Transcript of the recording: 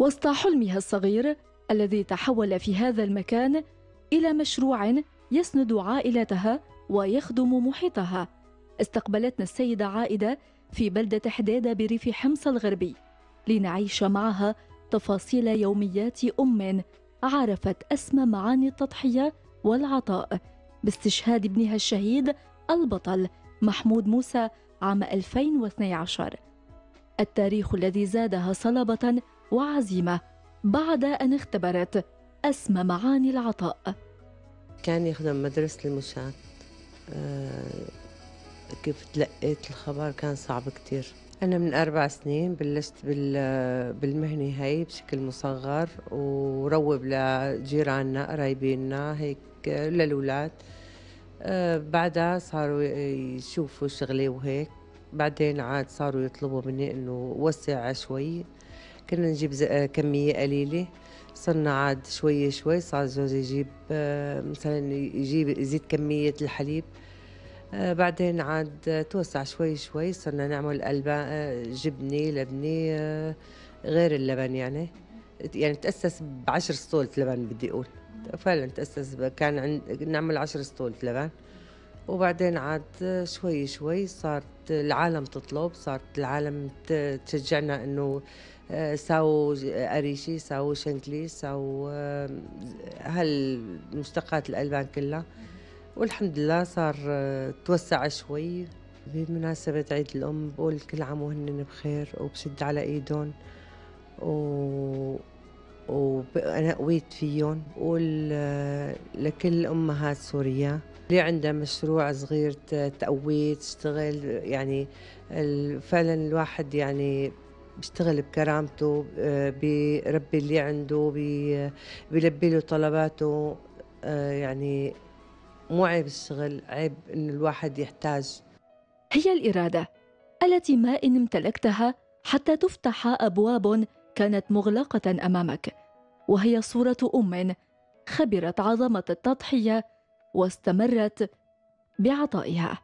وسط حلمها الصغير الذي تحول في هذا المكان إلى مشروع يسند عائلتها ويخدم محيطها. استقبلتنا السيدة عائدة في بلدة حدادة بريف حمص الغربي لنعيش معها تفاصيل يوميات أم عرفت أسمى معاني التضحية والعطاء. باستشهاد ابنها الشهيد البطل محمود موسى عام 2012 التاريخ الذي زادها صلبة وعزيمة بعد أن اختبرت أسمى معاني العطاء. كان يخدم مدرسة المشاة. آه كيف تلقيت الخبر؟ كان صعب كتير. أنا من أربع سنين بلشت بالمهنة هاي بشكل مصغر وروب لجيراننا قرايبيننا هيك للولاد آه بعدها صاروا يشوفوا شغلي وهيك. بعدين عاد صاروا يطلبوا مني إنه وسع شوي. كنا نجيب كمية قليلة. صرنا عاد شوي شوي صار زوجي يجيب آه مثلا يجيب يزيد كمية الحليب. آه بعدين عاد توسع شوي شوي صرنا نعمل ألبان آه جبنة لبنة آه غير اللبن يعني. يعني تأسس بعشر سطول لبن بدي أقول. فعلا تأسس كان عند نعمل عشر سطول لبن. وبعدين عاد شوي شوي صارت العالم تطلب صارت العالم تشجعنا إنه ساو أريشي ساو شنكلي ساو هالمشتقات الألبان كلها. والحمد لله صار توسع شوي. بمناسبة عيد الأم بقول كل عام وهن بخير وبشد على إيدهم و وأنا قويت فيهم بقول لكل أمهات سوريا. اللي عندها مشروع صغير تقويه تشتغل يعني فعلا الواحد يعني بيشتغل بكرامته بيربي اللي عنده بيلبي له طلباته يعني مو عيب الشغل عيب انه الواحد يحتاج. هي الإرادة التي ما إن امتلكتها حتى تفتح أبواب كانت مغلقة أمامك وهي صورة أم خبرت عظمة التضحية واستمرت بعطائها.